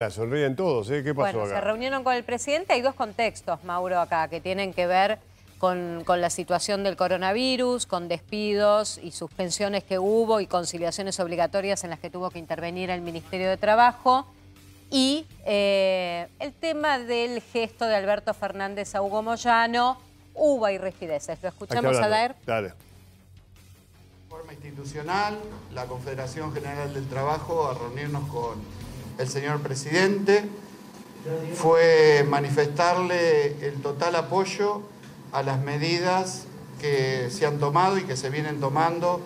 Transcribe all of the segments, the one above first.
La sonríen todos, ¿eh? ¿Qué pasó bueno, acá? se reunieron con el presidente. Hay dos contextos, Mauro, acá, que tienen que ver con, con, la situación del coronavirus, con despidos y suspensiones que hubo y conciliaciones obligatorias en las que tuvo que intervenir el Ministerio de Trabajo. Y eh, el tema del gesto de Alberto Fernández a Hugo Moyano, hubo y rigideces. Lo escuchamos a Daer. Dale. forma institucional, la Confederación General del Trabajo, a reunirnos con el señor presidente, fue manifestarle el total apoyo a las medidas que se han tomado y que se vienen tomando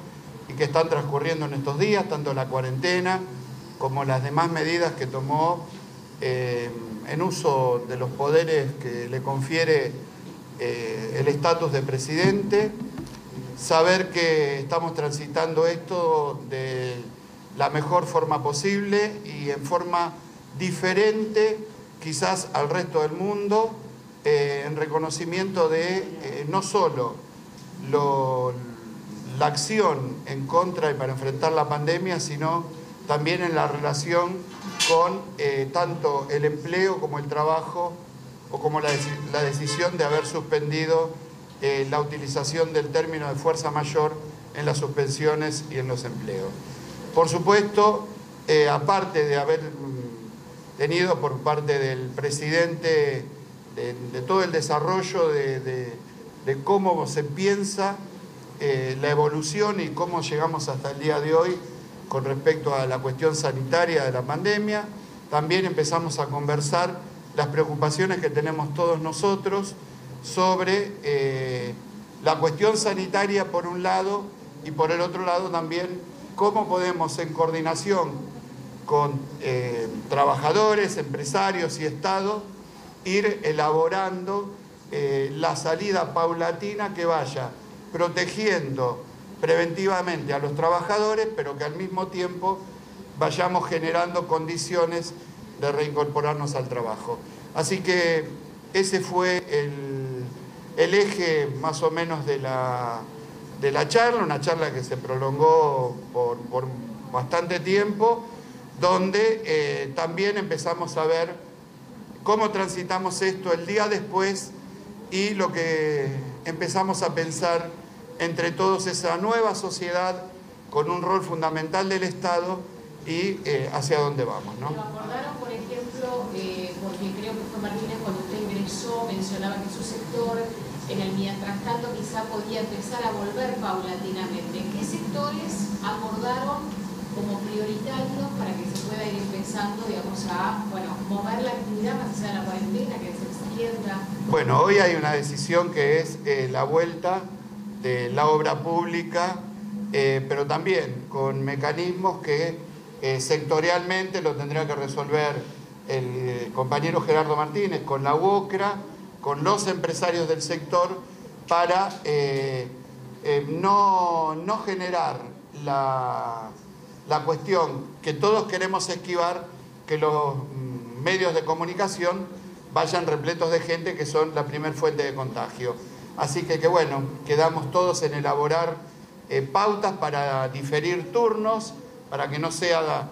y que están transcurriendo en estos días, tanto la cuarentena como las demás medidas que tomó eh, en uso de los poderes que le confiere eh, el estatus de presidente, saber que estamos transitando esto de la mejor forma posible y en forma diferente quizás al resto del mundo, eh, en reconocimiento de eh, no solo lo, la acción en contra y para enfrentar la pandemia, sino también en la relación con eh, tanto el empleo como el trabajo o como la, la decisión de haber suspendido la utilización del término de fuerza mayor en las suspensiones y en los empleos. Por supuesto, eh, aparte de haber mm, tenido por parte del presidente de, todo el desarrollo de, de, de, cómo se piensa eh, la evolución y cómo llegamos hasta el día de hoy con respecto a la cuestión sanitaria de la pandemia, también empezamos a conversar las preocupaciones que tenemos todos nosotros sobre eh, la cuestión sanitaria por un lado y por el otro lado también cómo podemos en coordinación con eh, trabajadores, empresarios y Estado ir elaborando eh, la salida paulatina que vaya protegiendo preventivamente a los trabajadores, pero que al mismo tiempo vayamos generando condiciones de reincorporarnos al trabajo. Así que ese fue el, el eje más o menos de la, de la charla, una charla que se prolongó por, bastante tiempo, donde eh, también empezamos a ver cómo transitamos esto el día después y lo que empezamos a pensar entre todos esa nueva sociedad con un rol fundamental del Estado y eh, hacia dónde vamos. ¿no? Acordaron, por ejemplo, eh, porque creo que Martínez cuando usted ingresó, mencionaba que su sector en el mientras tanto quizá podía empezar a volver paulatinamente. ¿Qué sectores acordaron como prioritarios para que se pueda ir empezando, digamos, a bueno, mover la actividad más allá de la cuarentena, que se extienda? Bueno, hoy hay una decisión que es eh, la vuelta de la obra pública, eh, pero también con mecanismos que eh, sectorialmente lo tendría que resolver el compañero Gerardo Martínez con la UOCRA, con los empresarios del sector para eh, eh, no, no, generar la, la, cuestión que todos queremos esquivar, que los mm, medios de comunicación vayan repletos de gente que son la primer fuente de contagio. Así que, que bueno, quedamos todos en elaborar eh, pautas para diferir turnos, para que no sea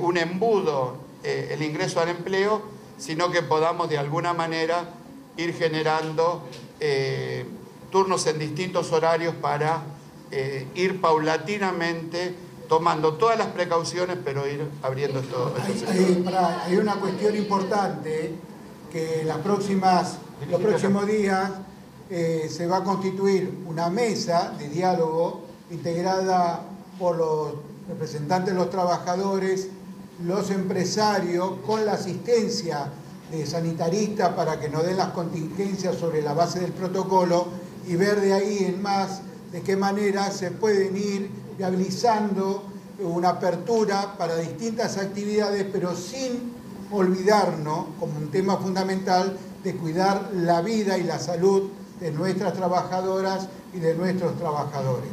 un embudo el ingreso al empleo, sino que podamos de alguna manera ir generando eh, turnos en distintos horarios para eh, ir paulatinamente tomando todas las precauciones, pero ir abriendo esto. Hay, hay, para, hay, una cuestión importante que las próximas, los próximos días eh, se va a constituir una mesa de diálogo integrada por los representantes de los trabajadores, los empresarios, con la asistencia de sanitaristas para que nos den las contingencias sobre la base del protocolo y ver de ahí en más de qué manera se pueden ir viabilizando una apertura para distintas actividades, pero sin olvidarnos, como un tema fundamental, de cuidar la vida y la salud de nuestras trabajadoras y de nuestros trabajadores.